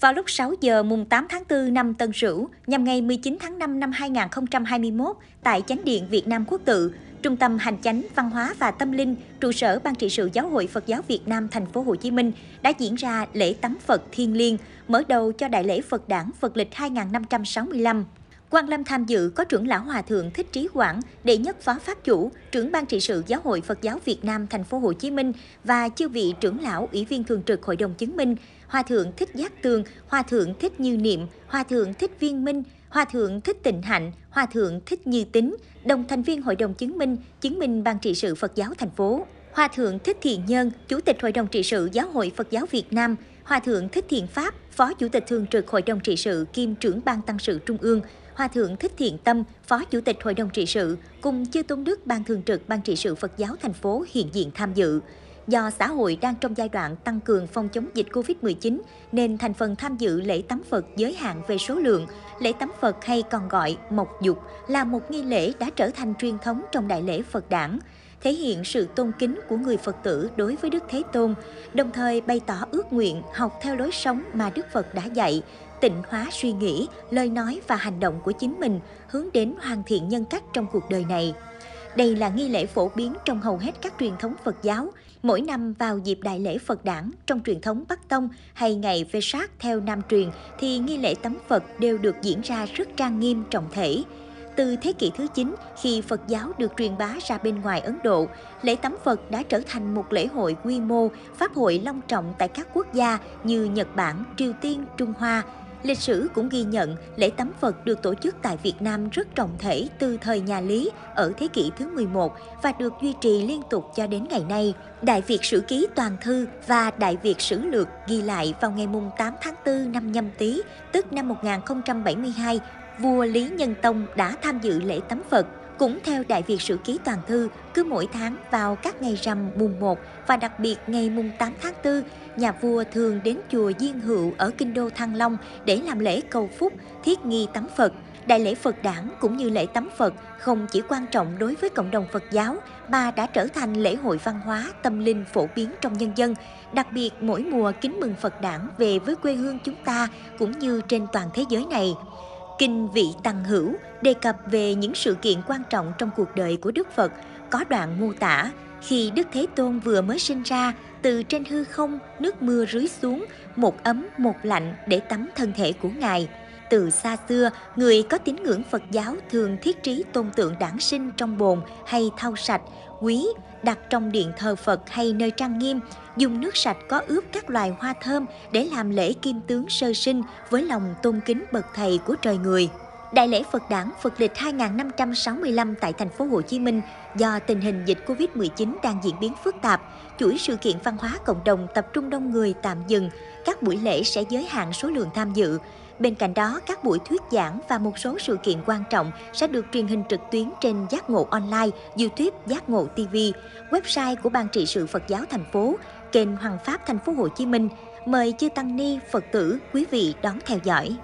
Vào lúc 6 giờ mùng 8 tháng 4 năm Tân Sửu, nhằm ngày 19 tháng 5 năm 2021, tại Chánh điện Việt Nam Quốc tự, Trung tâm Hành chánh Văn hóa và Tâm linh, trụ sở Ban trị sự Giáo hội Phật giáo Việt Nam thành phố Hồ Chí Minh đã diễn ra lễ tắm Phật Thiên Liêng, mở đầu cho đại lễ Phật đản Phật lịch 2565. Quan Lâm tham dự có trưởng lão Hòa thượng Thích Trí Quảng, đệ nhất phó pháp chủ, trưởng ban trị sự Giáo hội Phật giáo Việt Nam thành phố Hồ Chí Minh và chư vị trưởng lão ủy viên thường trực Hội đồng chứng minh, Hòa thượng Thích Giác Tường, Hòa thượng Thích Như Niệm, Hòa thượng Thích Viên Minh, Hòa thượng Thích Tịnh Hạnh, Hòa thượng Thích Như Tính, đồng thành viên Hội đồng chứng minh, chứng minh ban trị sự Phật giáo thành phố. Hòa thượng Thích Thiện Nhân, Chủ tịch Hội đồng trị sự Giáo hội Phật giáo Việt Nam, Hòa thượng Thích Thiện Pháp, Phó Chủ tịch Thường trực Hội đồng trị sự kiêm trưởng ban tăng sự Trung ương, Hòa thượng Thích Thiện Tâm, Phó Chủ tịch Hội đồng trị sự, cùng chư tôn đức ban thường trực ban trị sự Phật giáo thành phố hiện diện tham dự. Do xã hội đang trong giai đoạn tăng cường phòng chống dịch Covid-19 nên thành phần tham dự lễ tắm Phật giới hạn về số lượng. Lễ tắm Phật hay còn gọi mộc dục là một nghi lễ đã trở thành truyền thống trong đại lễ Phật đản thể hiện sự tôn kính của người Phật tử đối với Đức Thế Tôn, đồng thời bày tỏ ước nguyện học theo lối sống mà Đức Phật đã dạy, tịnh hóa suy nghĩ, lời nói và hành động của chính mình, hướng đến hoàn thiện nhân cách trong cuộc đời này. Đây là nghi lễ phổ biến trong hầu hết các truyền thống Phật giáo. Mỗi năm vào dịp đại lễ Phật đản trong truyền thống Bắc Tông hay ngày Vesak theo Nam truyền thì nghi lễ tắm Phật đều được diễn ra rất trang nghiêm trọng thể. Từ thế kỷ thứ 9, khi Phật giáo được truyền bá ra bên ngoài Ấn Độ, lễ tắm Phật đã trở thành một lễ hội quy mô, pháp hội long trọng tại các quốc gia như Nhật Bản, Triều Tiên, Trung Hoa, Lịch sử cũng ghi nhận lễ tắm Phật được tổ chức tại Việt Nam rất trọng thể từ thời nhà Lý ở thế kỷ thứ 11 và được duy trì liên tục cho đến ngày nay. Đại Việt Sử Ký Toàn Thư và Đại Việt Sử Lược ghi lại vào ngày 8 tháng 4 năm nhâm tý, tức năm 1072, vua Lý Nhân Tông đã tham dự lễ tắm Phật. Cũng theo Đại Việt Sử Ký Toàn Thư, cứ mỗi tháng vào các ngày rằm mùng 1 và đặc biệt ngày mùng 8 tháng 4, nhà vua thường đến chùa Diên Hữu ở kinh đô Thăng Long để làm lễ cầu phúc, thiết nghi tắm Phật. Đại lễ Phật đản cũng như lễ tắm Phật không chỉ quan trọng đối với cộng đồng Phật giáo mà đã trở thành lễ hội văn hóa tâm linh phổ biến trong nhân dân. Đặc biệt mỗi mùa kính mừng Phật đản về với quê hương chúng ta cũng như trên toàn thế giới này. Kinh Vị Tăng Hữu đề cập về những sự kiện quan trọng trong cuộc đời của Đức Phật, có đoạn mô tả khi Đức Thế Tôn vừa mới sinh ra, từ trên hư không, nước mưa rưới xuống, một ấm một lạnh để tắm thân thể của Ngài. Từ xa xưa, người có tín ngưỡng Phật giáo thường thiết trí tôn tượng đản sinh trong bồn hay thau sạch, quý, đặt trong điện thờ Phật hay nơi trang nghiêm, dùng nước sạch có ướp các loài hoa thơm để làm lễ kim tướng sơ sinh với lòng tôn kính bậc thầy của trời người. Đại lễ Phật đản Phật lịch 2565 tại thành phố Hồ Chí Minh do tình hình dịch Covid-19 đang diễn biến phức tạp, chuỗi sự kiện văn hóa cộng đồng tập trung đông người tạm dừng, các buổi lễ sẽ giới hạn số lượng tham dự. Bên cạnh đó, các buổi thuyết giảng và một số sự kiện quan trọng sẽ được truyền hình trực tuyến trên Giác Ngộ Online, YouTube Giác Ngộ TV, website của Ban trị sự Phật giáo thành phố, kênh Hoàng Pháp thành phố Hồ Chí Minh. Mời chư tăng ni, Phật tử, quý vị đón theo dõi.